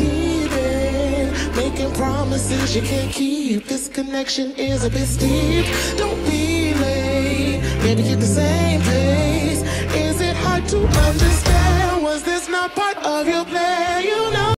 needed. Making promises you can't keep. This connection is a bit steep. Don't be late. Maybe get the same pace. Is it hard to understand? Was this not part of your plan?